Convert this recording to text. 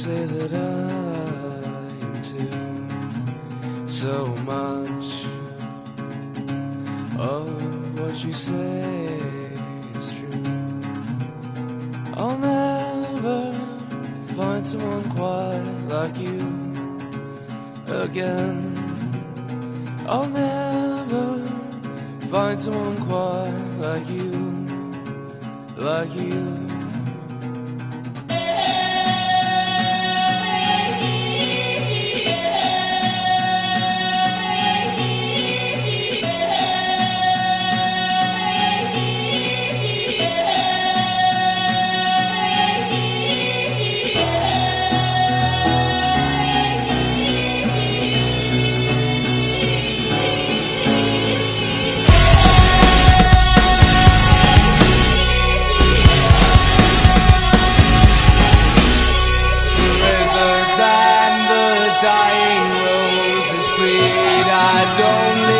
say that I too. So much of what you say is true. I'll never find someone quite like you again. I'll never find someone quite like you, like you. Dying roses plead. I don't leave